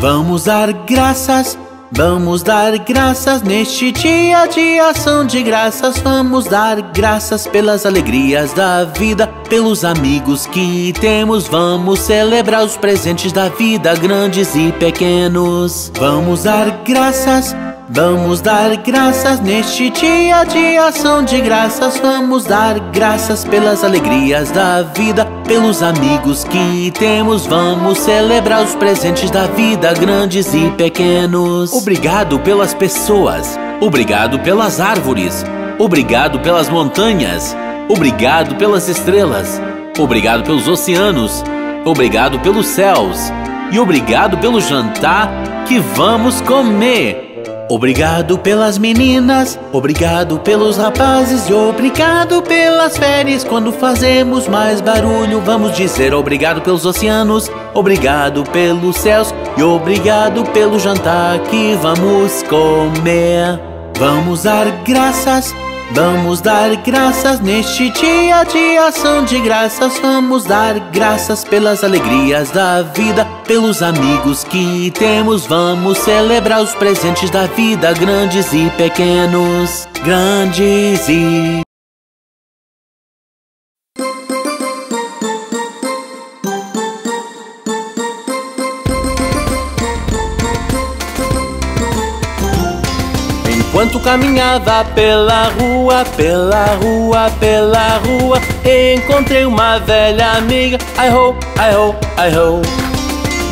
Vamos dar graças, vamos dar graças neste dia de ação de graças. Vamos dar graças pelas alegrias da vida, pelos amigos que temos. Vamos celebrar os presentes da vida, grandes e pequenos. Vamos dar graças. Vamos dar graças neste dia de ação de graças. Vamos dar graças pelas alegrias da vida, pelos amigos que temos. Vamos celebrar os presentes da vida, grandes e pequenos. Obrigado pelas pessoas. Obrigado pelas árvores. Obrigado pelas montanhas. Obrigado pelas estrelas. Obrigado pelos oceanos. Obrigado pelos céus. E obrigado pelo jantar que vamos comer. Obrigado pelas meninas, obrigado pelos rapazes e obrigado pelas férias. Quando fazemos mais barulho, vamos dizer obrigado pelos oceanos, obrigado pelos céus e obrigado pelo jantar que vamos comer. Vamos dar graças Vamos dar graças neste dia de ação de graças. Vamos dar graças pelas alegrias da vida, pelos amigos que temos. Vamos celebrar os presentes da vida, grandes e pequenos. Grandes e Enquanto caminhava pela rua, pela rua, pela rua, encontrei uma velha amiga. Ai ho, ai ho, ai ho.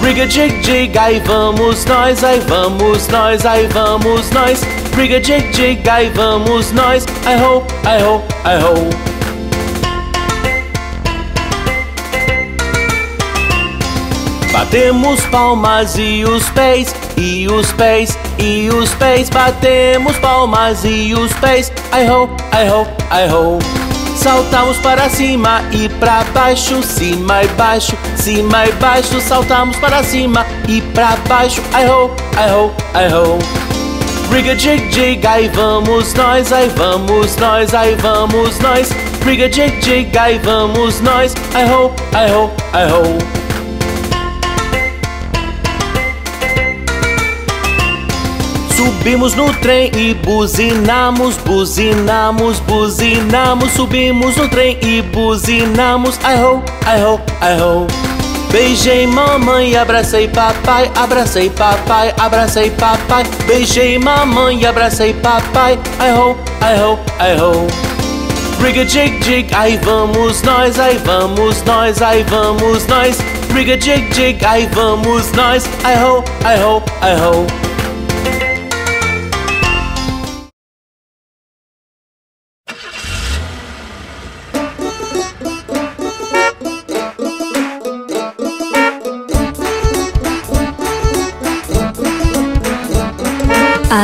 Briga jig jig, aí vamos nós, aí vamos nós, aí vamos nós. Briga jig jig, aí vamos nós. Ai ho, ai ho, ai ho. Batemos palmas e os pés, e os pés, e os pés. Batemos palmas e os pés. Ai ho, ai ho, ai ho. Saltamos para cima e para baixo, cima e baixo, cima e baixo. Saltamos para cima e para baixo. Ai ho, ai ho, ai ho. Briga jig jig, aí vamos nós, aí vamos nós, aí vamos nós. Briga jig jig, aí vamos nós. Ai ho, ai ho, ai ho. Subimos no trem e buzinamos, buzinamos, buzinamos. Subimos no trem e buzinamos. Ai ho, ai ho, ai ho. Beijei mamãe, abracei papai, abracei papai, abracei papai. Beijei mamãe, abracei papai. Ai ho, ai ho, ai ho. Briga jig jig, aí vamos nós, aí vamos nós, aí vamos nós. Briga jig jig, aí vamos nós. Ai ho, ai ho, ai ho.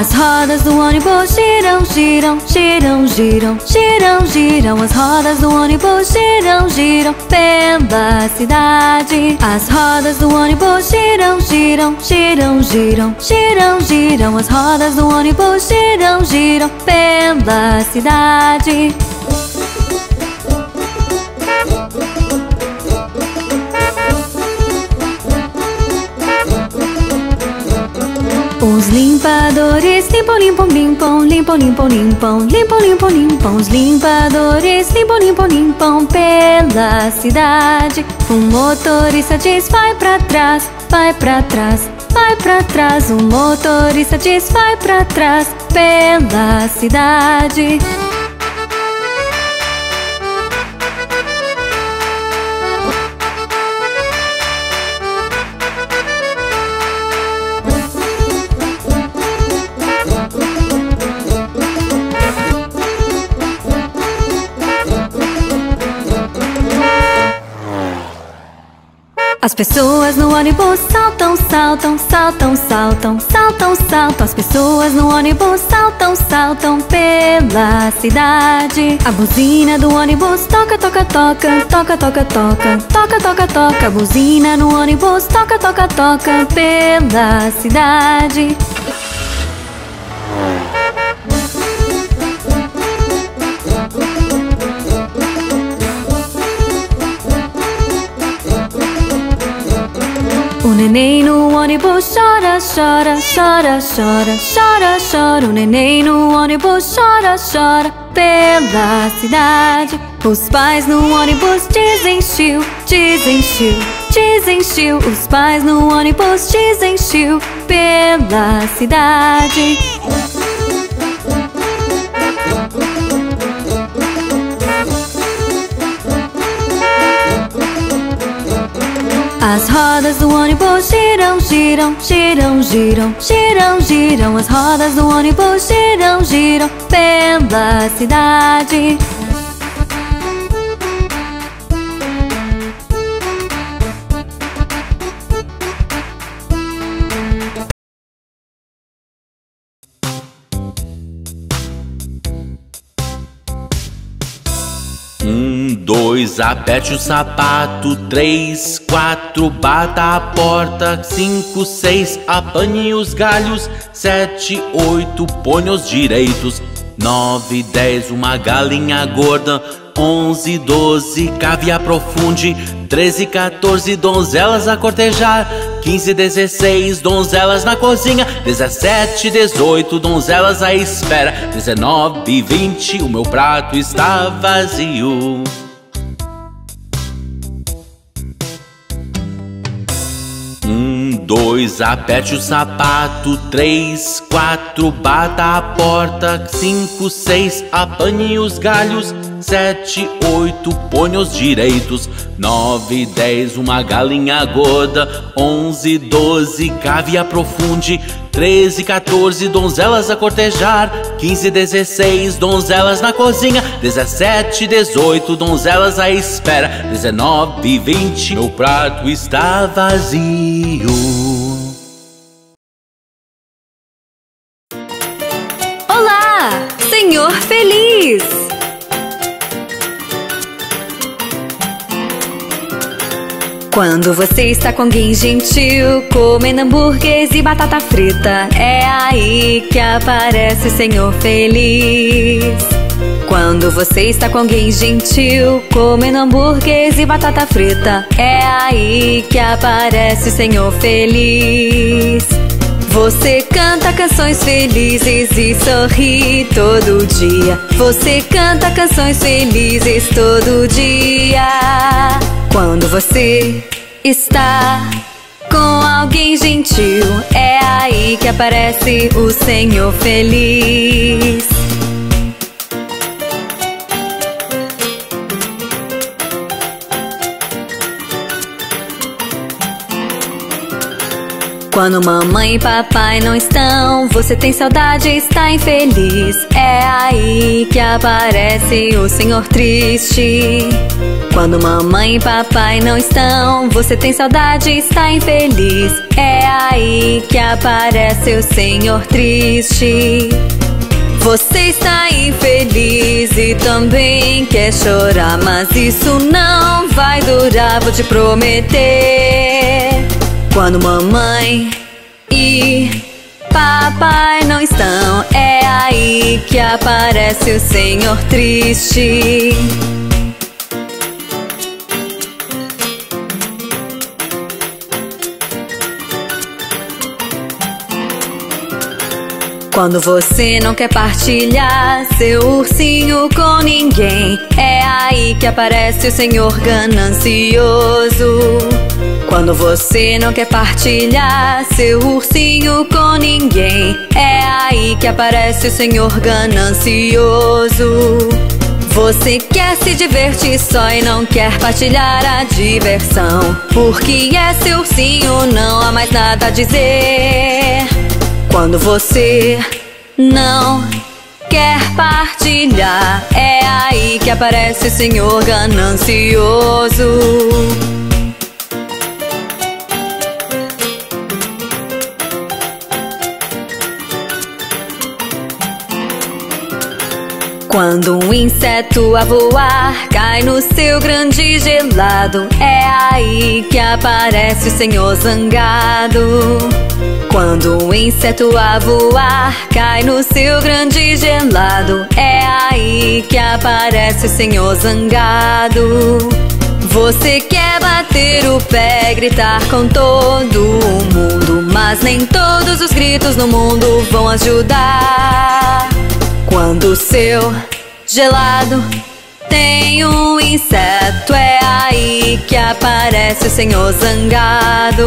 As rodas do ônibus giram, giram, giram, giram, giram, giram. As rodas do ônibus giram, giram pela cidade. As rodas do ônibus giram, giram, giram, giram, giram, giram. As rodas do ônibus giram, giram pela cidade. Os limpadores limpam, limpam, limpam, limpam, limpam, limpam, limpam, limpam, limpam. Os limpadores limpam, limpam, limpam pela cidade. Um motorista diz vai pra trás, vai pra trás, vai pra trás. Um motorista diz vai pra trás pela cidade. As pessoas no ônibus saltam, saltam, saltam, saltam, saltam, saltam. As pessoas no ônibus saltam, saltam pela cidade. A buzina do ônibus toca, toca, toca, toca, toca, toca, toca, toca, toca. A buzina no ônibus toca, toca, toca pela cidade. Neném no ônibus chora, chora, chora, chora, chora, chora. O neném no ônibus chora, chora pela cidade. Os pais no ônibus desenchiu, desenchiu, desenchiu. Os pais no ônibus desenchiu pela cidade. As rodas do ônibus giram, giram, giram, giram, giram, giram. As rodas do ônibus giram, giram pela cidade. Aperte o sapato. Três, quatro, bata a porta. Cinco, seis, apanhe os galhos. Sete, oito, põe os direitos. Nove, dez, uma galinha gorda. Onze, doze, cave aprofunde. Treze, 14, donzelas a cortejar. 15, 16, donzelas na cozinha. 17, 18, donzelas à espera. 19, 20, o meu prato está vazio. Dois, aperte o sapato. Três, quatro, bata a porta. Cinco, seis, apanhe os galhos. Sete, oito, ponha os direitos. Nove, dez, uma galinha gorda. Onze, doze, cave aprofunde. Treze, 14, donzelas a cortejar. Quinze, 16, donzelas na cozinha. Dezessete, 18, donzelas à espera. Dezenove, vinte, meu prato está vazio. Feliz! Quando você está com alguém gentil, comendo hambúrgueres e batata frita, é aí que aparece o Senhor feliz. Quando você está com alguém gentil, comendo hambúrgueres e batata frita, é aí que aparece o Senhor feliz. Você canta canções felizes e sorri todo dia. Você canta canções felizes todo dia. Quando você está com alguém gentil, é aí que aparece o Senhor feliz. Quando mamãe e papai não estão, você tem saudade e está infeliz. É aí que aparece o Senhor triste. Quando mamãe e papai não estão, você tem saudade e está infeliz. É aí que aparece o Senhor triste. Você está infeliz e também quer chorar, mas isso não vai durar, vou te prometer. Quando mamãe e papai não estão, é aí que aparece o Senhor triste. Quando você não quer partilhar seu ursinho com ninguém, é aí que aparece o Senhor ganancioso. Quando você não quer partilhar seu ursinho com ninguém, é aí que aparece o Senhor ganancioso. Você quer se divertir só e não quer partilhar a diversão. Porque é seu ursinho, não há mais nada a dizer. Quando você não quer partilhar, é aí que aparece o Senhor ganancioso. Quando um inseto a voar cai no seu grande gelado, é aí que aparece o Senhor zangado. Quando um inseto a voar cai no seu grande gelado, é aí que aparece o Senhor zangado. Você quer bater o pé, gritar com todo o mundo, mas nem todos os gritos no mundo vão ajudar. Quando o seu gelado tem um inseto, é aí que aparece o Senhor zangado.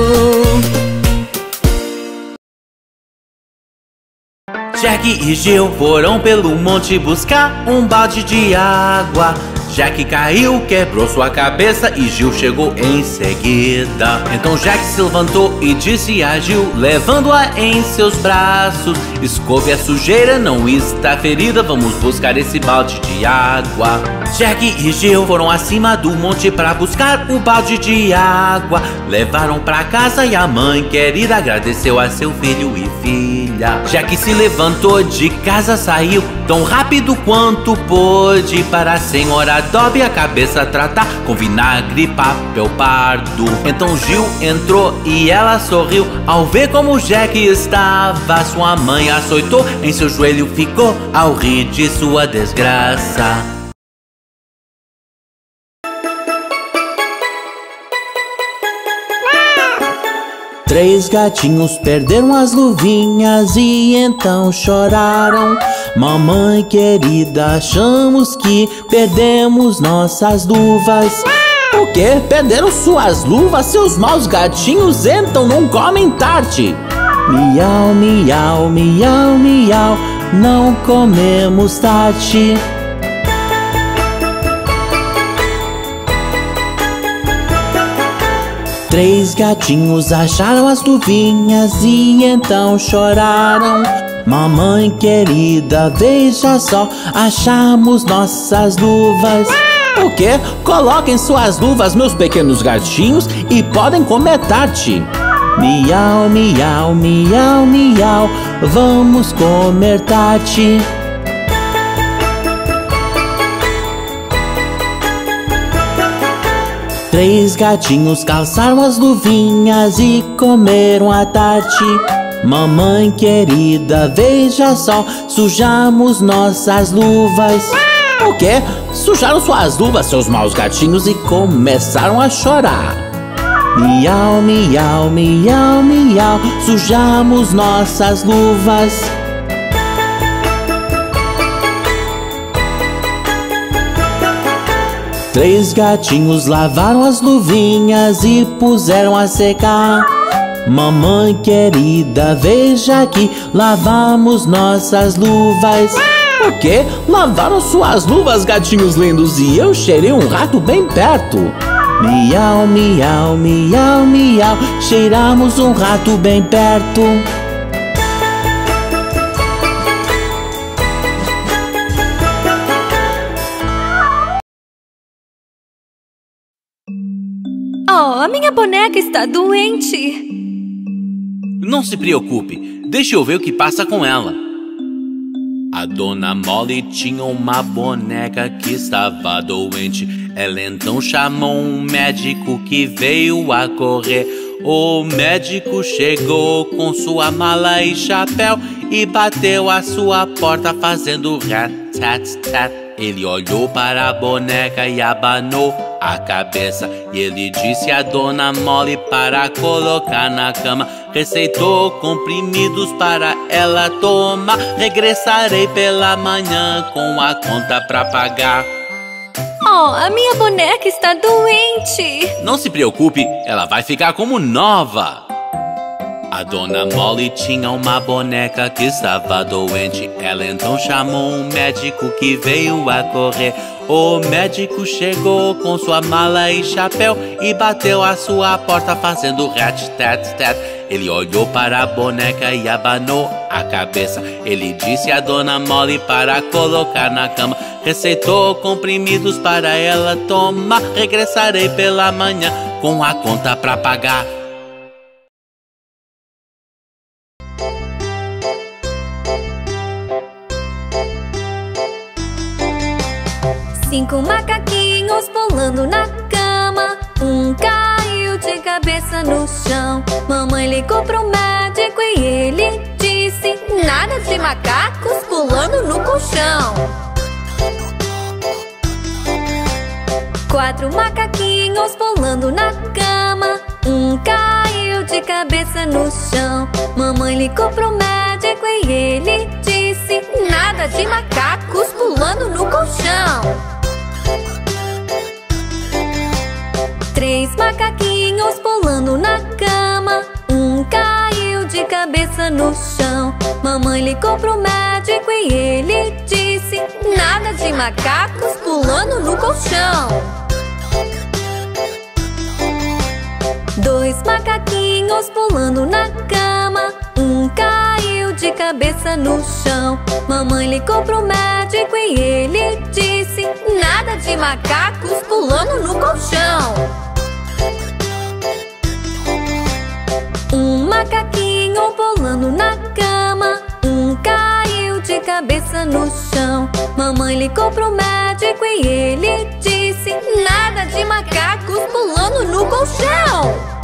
Jack e Jill foram pelo monte buscar um balde de água. Jack caiu, quebrou sua cabeça e Gil chegou em seguida. Então Jack se levantou e disse a Gil, levando-a em seus braços: Escove a sujeira, não está ferida, vamos buscar esse balde de água. Jack e Gil foram acima do monte para buscar o balde de água. Levaram para casa e a mãe querida agradeceu a seu filho e filha. Jack se levantou de casa, saiu tão rápido quanto pôde para a senhora Adobe a cabeça tratar com vinagre e papel pardo. Então Gil entrou e ela sorriu ao ver como Jack estava. Sua mãe açoitou, em seu joelho ficou ao rir de sua desgraça. Três gatinhos perderam as luvinhas e então choraram. Mamãe querida, achamos que perdemos nossas luvas. O que? Perderam suas luvas? Seus maus gatinhos entram, comem tarde. Miau, miau, miau, miau, não comemos tarde. Três gatinhos acharam as luvinhas e então choraram. Mamãe querida, veja só, achamos nossas luvas. O que? Coloquem suas luvas, meus pequenos gatinhos, e podem comer Tati. Miau, miau, miau, miau, vamos comer Tati. Três gatinhos calçaram as luvinhas e comeram a Tati. Mamãe querida, veja só, sujamos nossas luvas. O quê? Sujaram suas luvas, seus maus gatinhos, e começaram a chorar. Miau, miau, miau, miau, sujamos nossas luvas. Três gatinhos lavaram as luvinhas e puseram a secar. Mamãe querida, veja aqui, lavamos nossas luvas. O quê? Lavaram suas luvas, gatinhos lindos, e eu cheirei um rato bem perto. Miau, miau, miau, miau, cheiramos um rato bem perto. Oh, a minha boneca está doente. Não se preocupe, deixe eu ver o que passa com ela. A dona Molly tinha uma boneca que estava doente. Ela então chamou um médico que veio a correr. O médico chegou com sua mala e chapéu e bateu a sua porta fazendo rat tat tat. Ele olhou para a boneca e abanou a cabeça. E ele disse a dona Molly para colocar na cama. Receitou comprimidos para ela tomar. Regressarei pela manhã com a conta para pagar. Oh, a minha boneca está doente. Não se preocupe, ela vai ficar como nova. A dona Molly tinha uma boneca que estava doente. Ela então chamou um médico que veio a correr. O médico chegou com sua mala e chapéu e bateu a sua porta fazendo rat tat tat. Ele olhou para a boneca e abanou a cabeça. Ele disse a dona Molly para colocar na cama. Receitou comprimidos para ela tomar. Regressarei pela manhã com a conta para pagar. Cinco macaquinhos pulando na cama. Um caiu de cabeça no chão. Mamãe ligou pro médico e ele disse: Nada de macacos pulando no colchão. Quatro macaquinhos pulando na cama. Um caiu de cabeça no chão. Mamãe ligou pro médico e ele disse: Nada de macacos pulando no colchão. Três macaquinhos pulando na cama. Um caiu de cabeça no chão. Mamãe ligou pro médico e ele disse: Nada de macacos pulando no colchão. Dois macaquinhos pulando na cama. Um caiu de cabeça no chão. Mamãe ligou pro médico e ele disse: Nada de macacos pulando no colchão. Um macaquinho pulando na cama. Um caiu de cabeça no chão. Mamãe ligou pro médico e ele disse: Nada de macacos pulando no colchão.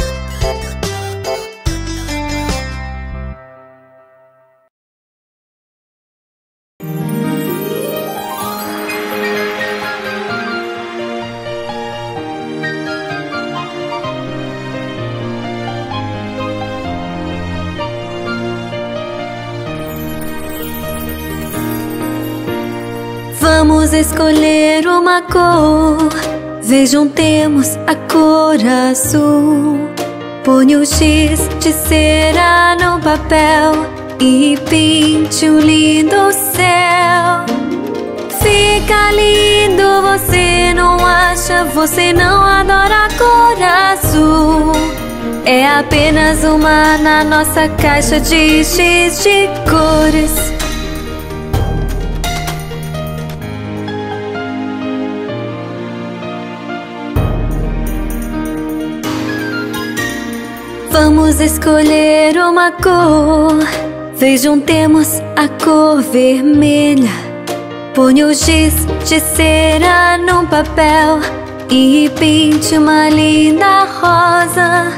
Escolher uma cor. Vejam, temos a cor azul. Põe o X de cera no papel e pinte um lindo céu. Fica lindo, você não acha? Você não adora a cor azul? É apenas uma na nossa caixa de X de cores. Vamos escolher uma cor. Vejam, temos a cor vermelha. Põe o giz de cera num papel e pinte uma linda rosa.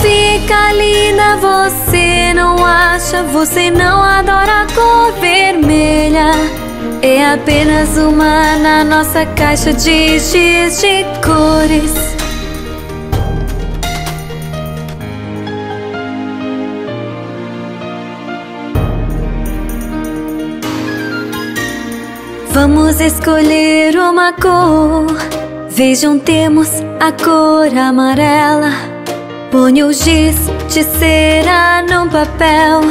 Fica linda, você não acha? Você não adora a cor vermelha? É apenas uma na nossa caixa de giz de cores. Vamos escolher uma cor. Vejam, temos a cor amarela. Põe o giz de cera num papel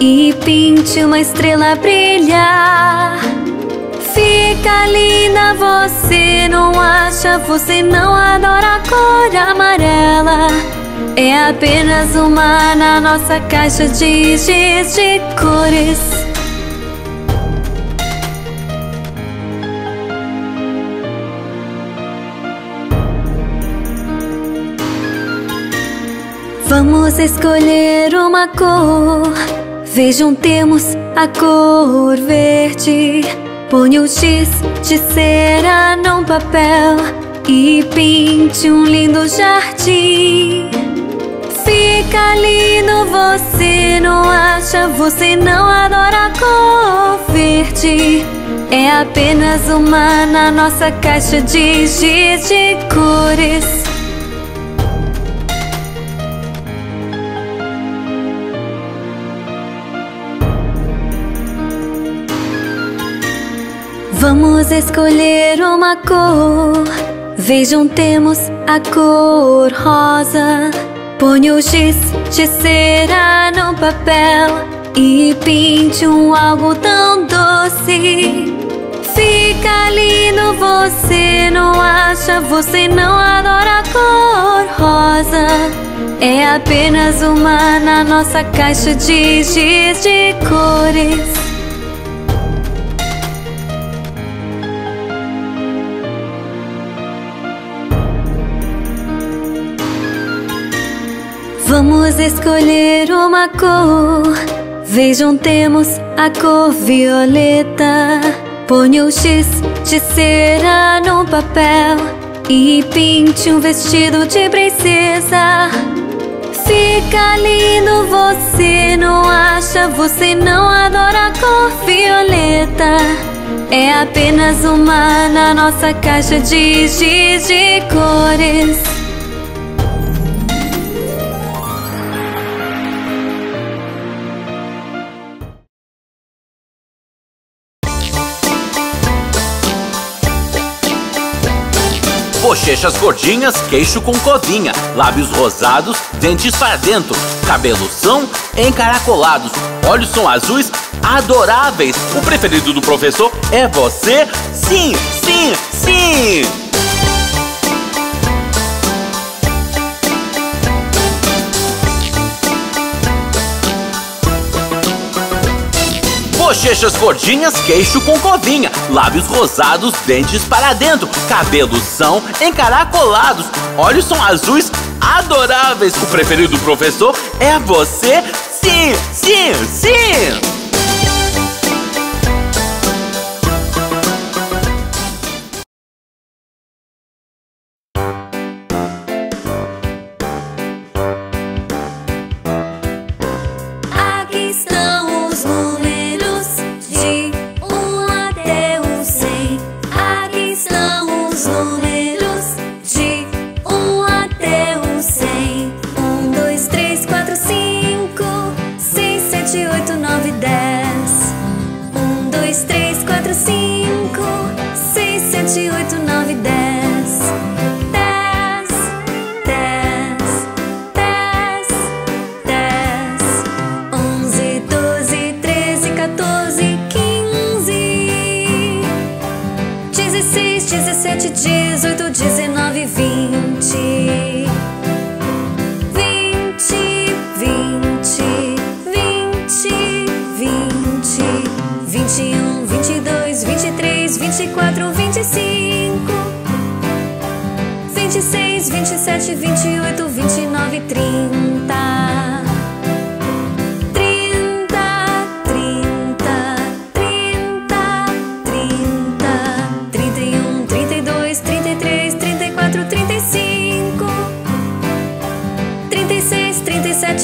e pinte uma estrela brilhar. Fica linda, você não acha? Você não adora a cor amarela? É apenas uma na nossa caixa de giz de cores. Vamos escolher uma cor. Vejam, temos a cor verde. Põe o X de cera num papel e pinte um lindo jardim. Fica lindo, você não acha? Você não adora a cor verde? É apenas uma na nossa caixa de giz de cores. Vamos escolher uma cor. Vejam, temos a cor rosa. Põe o giz de cera no papel e pinte um algo tão doce. Fica lindo, você não acha? Você não adora a cor rosa? É apenas uma na nossa caixa de giz de cores. Vamos escolher uma cor. Vejam, temos a cor violeta. Põe o X de cera no papel e pinte um vestido de princesa. Fica lindo, você não acha? Você não adora a cor violeta? É apenas uma na nossa caixa de giz de cores. Bochechas gordinhas, queixo com covinha, lábios rosados, dentes para dentro, cabelos são encaracolados, olhos são azuis, adoráveis. O preferido do professor é você? Sim, sim, sim! Bochechas gordinhas, queixo com covinha, lábios rosados, dentes para dentro, cabelos são encaracolados, olhos são azuis, adoráveis. O preferido do professor é você? Sim, sim, sim! 8, 9, 10.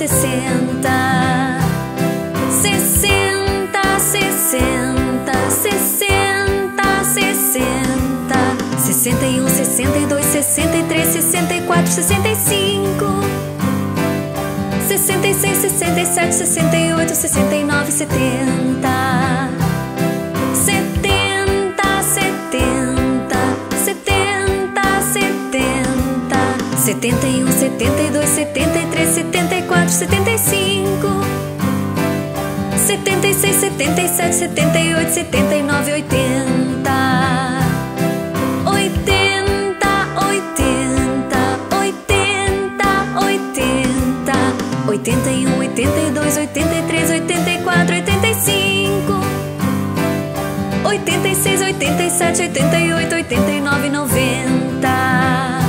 sessenta, sessenta, sessenta, sessenta, sessenta, sessenta sessenta e um, sessenta e dois, sessenta e três, sessenta e quatro, sessenta e cinco, sessenta e seis, sessenta e sete, sessenta e oito, sessenta e nove, setenta. Oitenta e seis, oitenta e sete, oitenta e oito, oitenta e nove, noventa.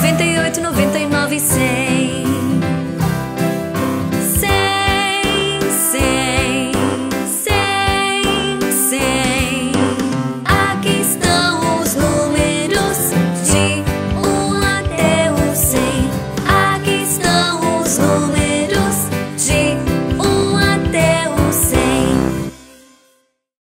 enfrente de